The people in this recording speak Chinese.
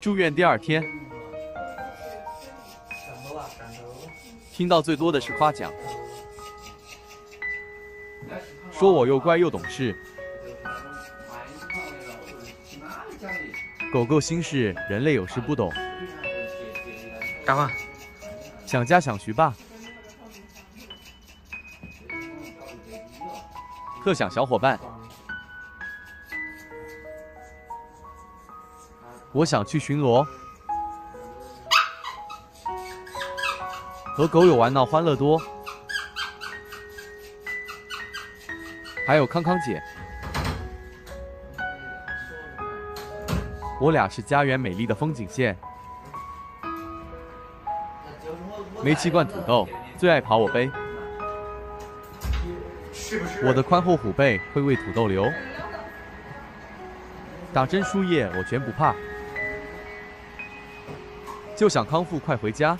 住院第二天，听到最多的是夸奖，说我又乖又懂事。狗狗心事，人类有时不懂。干嘛？想家想学吧，特想小伙伴。我想去巡逻，和狗友玩闹欢乐多。还有康康姐，我俩是家园美丽的风景线。煤气罐土豆最爱跑我背，我的宽厚虎背会为土豆流。打针输液我全不怕。就想康复快回家。